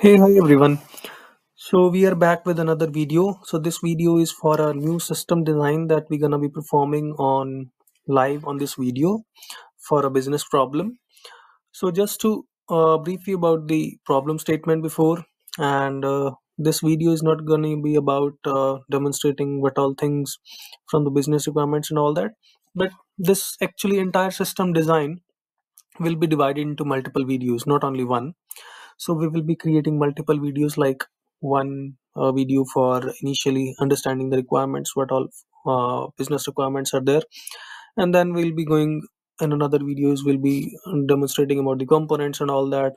Hey, hi everyone. So we are back with another video. So this video is for a new system design that we're gonna be performing on live on this video for a business problem. So just to uh, brief you about the problem statement before, and uh, this video is not gonna be about uh, demonstrating what all things from the business requirements and all that, but this actually entire system design will be divided into multiple videos, not only one so we will be creating multiple videos like one uh, video for initially understanding the requirements what all uh, business requirements are there. And then we'll be going in another videos we'll be demonstrating about the components and all that.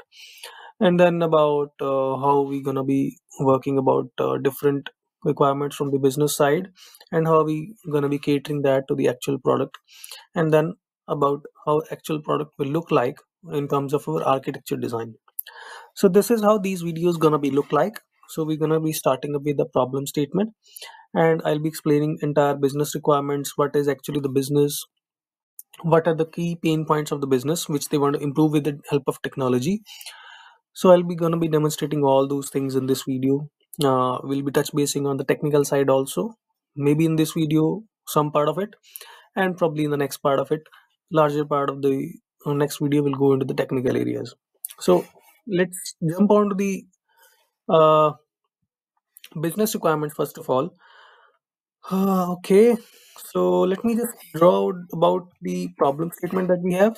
And then about uh, how we're gonna be working about uh, different requirements from the business side and how we gonna be catering that to the actual product. And then about how actual product will look like in terms of our architecture design so this is how these videos gonna be look like. So we're gonna be starting up with the problem statement and I'll be explaining entire business requirements, what is actually the business, what are the key pain points of the business which they want to improve with the help of technology. So I'll be gonna be demonstrating all those things in this video. Uh, we'll be touch basing on the technical side also. Maybe in this video some part of it and probably in the next part of it larger part of the uh, next video will go into the technical areas. So let's jump on to the uh, business requirement first of all. Uh, okay, so let me just draw out about the problem statement that we have.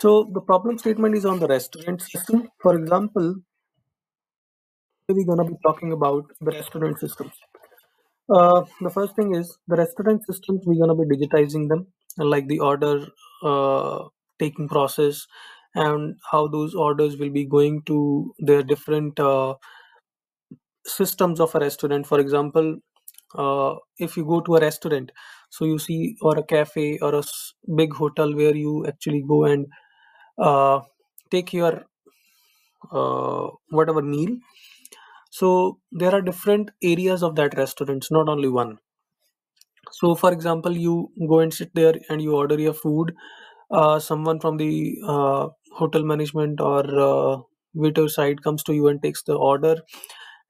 So the problem statement is on the restaurant system. For example, we're gonna be talking about the restaurant systems. Uh, the first thing is the restaurant systems. We're gonna be digitizing them, like the order uh, taking process and how those orders will be going to their different uh, systems of a restaurant. For example uh, if you go to a restaurant so you see or a cafe or a big hotel where you actually go and uh, take your uh, whatever meal. So there are different areas of that restaurant not only one. So for example you go and sit there and you order your food. Uh, someone from the uh, hotel management or uh, waiter side comes to you and takes the order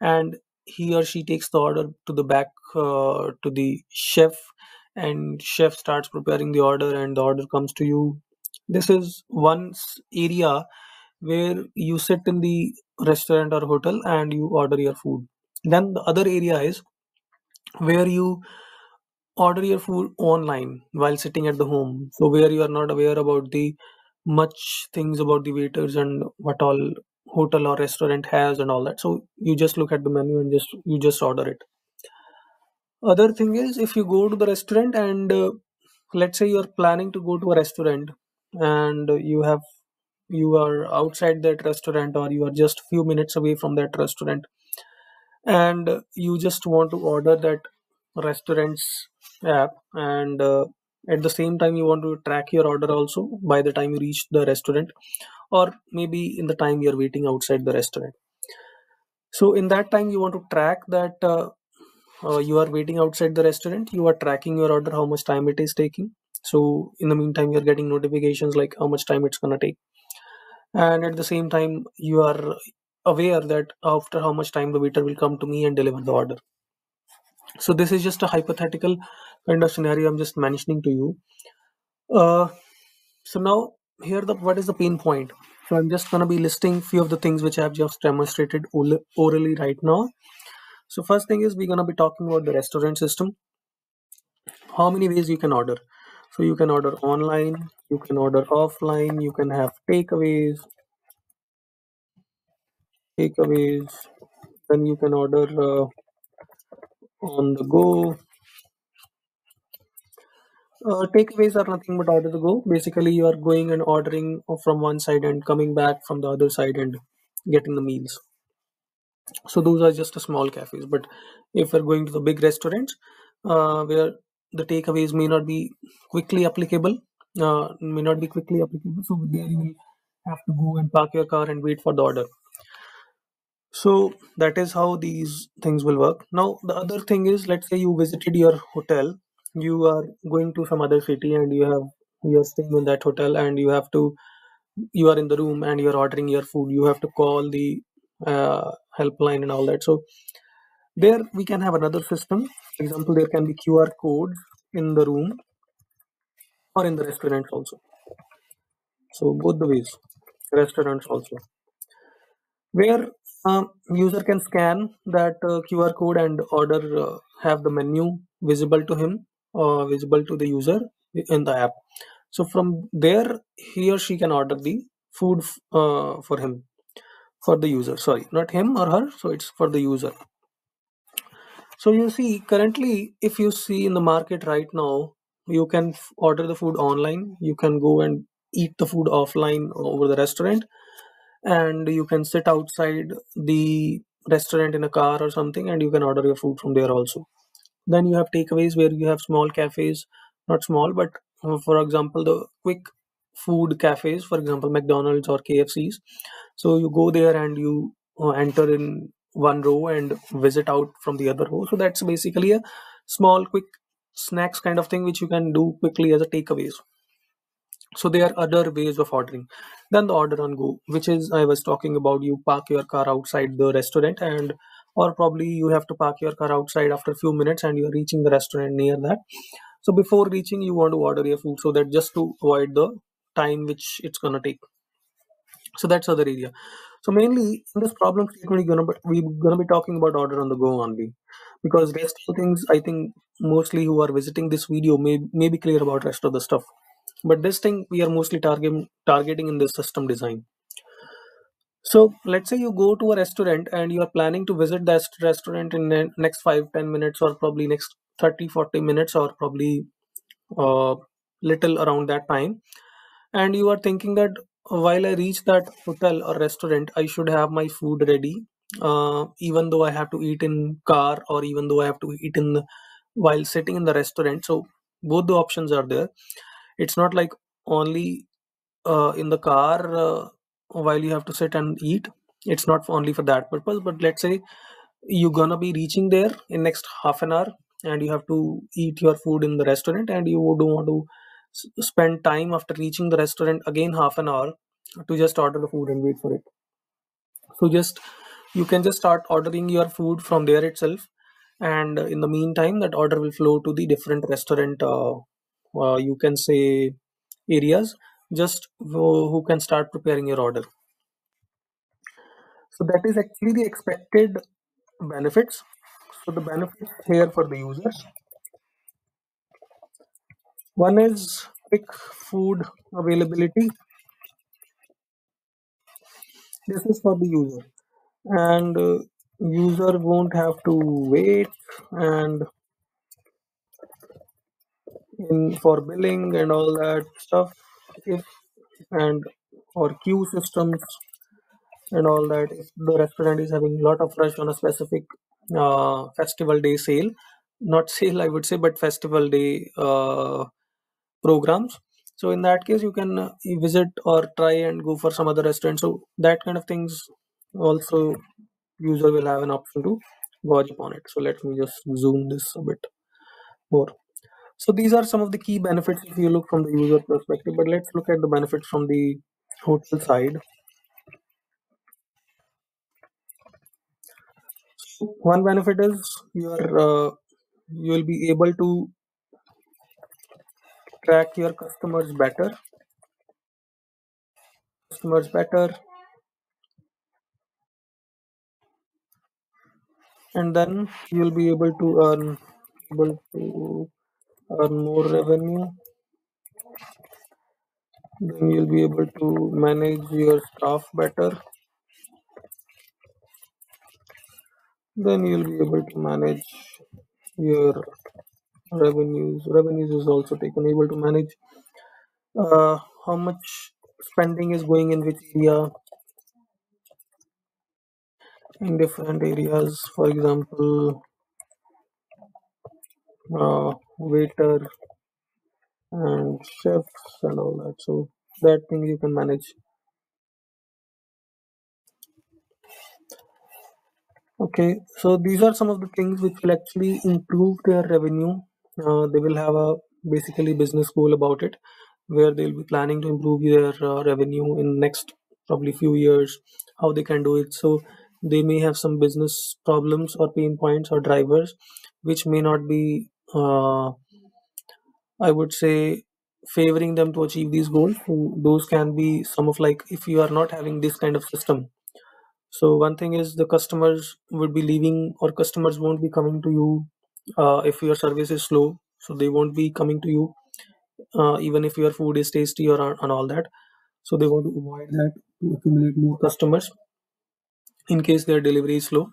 and he or she takes the order to the back uh, to the chef and chef starts preparing the order and the order comes to you. This is one area where you sit in the restaurant or hotel and you order your food. Then the other area is where you order your food online while sitting at the home. So where you are not aware about the much things about the waiters and what all hotel or restaurant has and all that. So you just look at the menu and just you just order it. Other thing is if you go to the restaurant and uh, let's say you're planning to go to a restaurant and you have you are outside that restaurant or you are just few minutes away from that restaurant and you just want to order that restaurant's app and uh, at the same time you want to track your order also by the time you reach the restaurant or maybe in the time you're waiting outside the restaurant. So in that time you want to track that uh, uh, you are waiting outside the restaurant you are tracking your order how much time it is taking. So in the meantime you're getting notifications like how much time it's going to take. And at the same time you are aware that after how much time the waiter will come to me and deliver the order. So this is just a hypothetical kind of scenario i'm just mentioning to you. Uh, so now here the what is the pain point? So i'm just going to be listing few of the things which i've just demonstrated orally right now. So first thing is we're going to be talking about the restaurant system. How many ways you can order? So you can order online you can order offline you can have takeaways takeaways then you can order uh, on the go uh, takeaways are nothing but order to go. Basically you are going and ordering from one side and coming back from the other side and getting the meals. So those are just a small cafes. But if we're going to the big restaurants uh, where the takeaways may not be quickly applicable uh, may not be quickly applicable so there you will have to go and park your car and wait for the order. So that is how these things will work. Now the other thing is let's say you visited your hotel you are going to some other city and you have you are staying in that hotel and you have to you are in the room and you're ordering your food you have to call the uh, helpline and all that. So there we can have another system. For example there can be qr codes in the room or in the restaurants also. So both the ways restaurants also. Where um, user can scan that uh, qr code and order uh, have the menu visible to him or visible to the user in the app. So from there he or she can order the food uh, for him for the user. Sorry not him or her so it's for the user. So you see currently if you see in the market right now you can order the food online. You can go and eat the food offline over the restaurant. And you can sit outside the restaurant in a car or something and you can order your food from there also then you have takeaways where you have small cafes not small but uh, for example the quick food cafes for example mcdonald's or kfcs so you go there and you uh, enter in one row and visit out from the other row. So that's basically a small quick snacks kind of thing which you can do quickly as a takeaways. So there are other ways of ordering. Than the order on go which is i was talking about you park your car outside the restaurant and or probably you have to park your car outside after a few minutes and you're reaching the restaurant near that. So before reaching you want to order your food so that just to avoid the time which it's gonna take. So that's other area. So mainly in this problem statement we're gonna be, we're gonna be talking about order on the go only. Because rest of things i think mostly who are visiting this video may may be clear about rest of the stuff. But this thing we are mostly targeting targeting in this system design so let's say you go to a restaurant and you are planning to visit that restaurant in the next 5 10 minutes or probably next 30 40 minutes or probably uh, little around that time. And you are thinking that while i reach that hotel or restaurant i should have my food ready uh, even though i have to eat in car or even though i have to eat in the, while sitting in the restaurant. So both the options are there. It's not like only uh, in the car uh, while you have to sit and eat it's not only for that purpose but let's say you're gonna be reaching there in next half an hour and you have to eat your food in the restaurant and you don't want to spend time after reaching the restaurant again half an hour to just order the food and wait for it. So just you can just start ordering your food from there itself and in the meantime that order will flow to the different restaurant uh, uh, you can say areas just who, can start preparing your order. So that is actually the expected benefits. So the benefits here for the users one is quick food availability. This is for the user. And uh, user won't have to wait and in for billing and all that stuff if and or queue systems and all that if the restaurant is having a lot of rush on a specific uh, festival day sale not sale i would say but festival day uh, programs. So in that case you can uh, visit or try and go for some other restaurant so that kind of things also user will have an option to watch upon it. So let me just zoom this a bit more so these are some of the key benefits if you look from the user perspective but let's look at the benefits from the hotel side. One benefit is your uh, you will be able to track your customers better. Customers better. And then you'll be able to earn able to earn more revenue then you'll be able to manage your staff better. Then you'll be able to manage your revenues. Revenues is also taken. Able to manage uh, how much spending is going in which area? In different areas. For example uh, waiter and chefs and all that. So that thing you can manage. Okay so these are some of the things which will actually improve their revenue. Uh, they will have a basically business goal about it where they'll be planning to improve their uh, revenue in next probably few years how they can do it. So they may have some business problems or pain points or drivers which may not be uh, i would say favoring them to achieve these goals those can be some of like if you are not having this kind of system. So one thing is the customers would be leaving or customers won't be coming to you uh, if your service is slow. So they won't be coming to you uh, even if your food is tasty or and all that. So they want to avoid that to accumulate more customers in case their delivery is slow.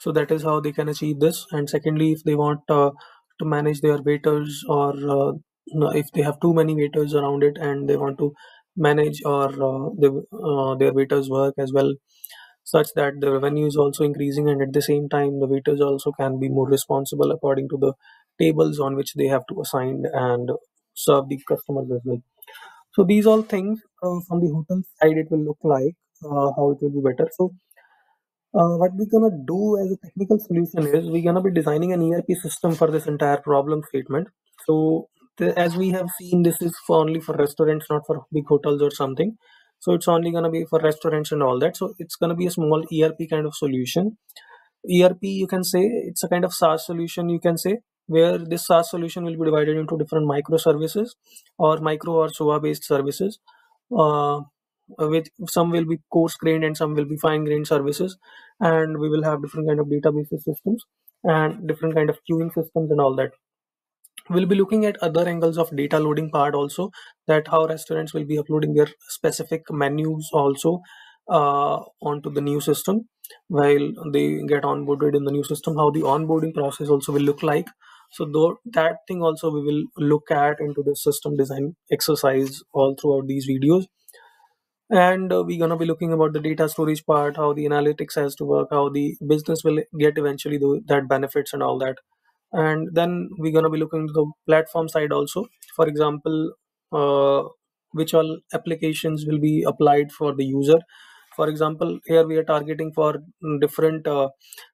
So that is how they can achieve this. And secondly if they want uh, to manage their waiters or uh, if they have too many waiters around it and they want to manage or uh, the, uh, their waiters work as well such that the revenue is also increasing and at the same time the waiters also can be more responsible according to the tables on which they have to assign and serve the customers as well. So these all things uh, from the hotel side it will look like uh, how it will be better. So uh, what we're gonna do as a technical solution is we're gonna be designing an ERP system for this entire problem statement. So as we have seen, this is for only for restaurants, not for big hotels or something. So it's only gonna be for restaurants and all that. So it's gonna be a small ERP kind of solution. ERP, you can say it's a kind of SaaS solution. You can say where this SaaS solution will be divided into different microservices or micro or SOA based services. Uh, with some will be coarse grained and some will be fine grained services and we will have different kind of database systems and different kind of queuing systems and all that. We'll be looking at other angles of data loading part also that how restaurants will be uploading their specific menus also uh, onto the new system while they get onboarded in the new system how the onboarding process also will look like. So though that thing also we will look at into the system design exercise all throughout these videos and uh, we're going to be looking about the data storage part how the analytics has to work how the business will get eventually the, that benefits and all that. And then we're going to be looking to the platform side also. For example uh, which all applications will be applied for the user. For example here we are targeting for different uh,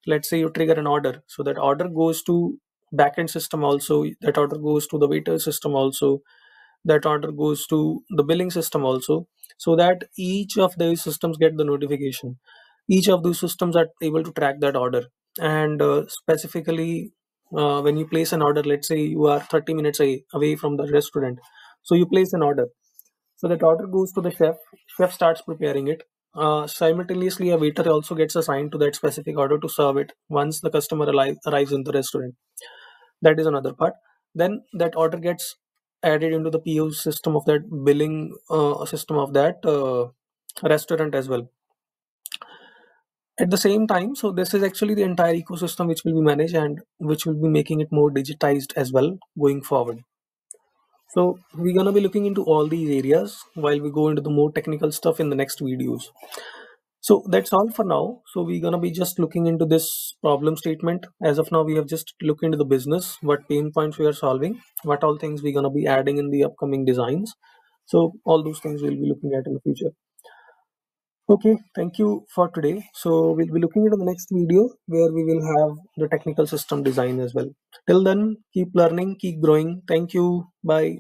let's say you trigger an order. So that order goes to backend system also that order goes to the waiter system also that order goes to the billing system also so that each of these systems get the notification. Each of those systems are able to track that order. And uh, specifically uh, when you place an order let's say you are 30 minutes away, from the restaurant so you place an order. So that order goes to the chef. Chef starts preparing it. Uh, simultaneously a waiter also gets assigned to that specific order to serve it once the customer arrive, arrives in the restaurant. That is another part. Then that order gets added into the PO system of that billing uh, system of that uh, restaurant as well. At the same time, so this is actually the entire ecosystem which will be managed and which will be making it more digitized as well going forward. So we're gonna be looking into all these areas while we go into the more technical stuff in the next videos. So that's all for now. So we're gonna be just looking into this problem statement. As of now, we have just looked into the business, what pain points we are solving, what all things we're gonna be adding in the upcoming designs. So all those things we'll be looking at in the future. Okay, thank you for today. So we'll be looking into the next video where we will have the technical system design as well. Till then, keep learning, keep growing. Thank you. Bye.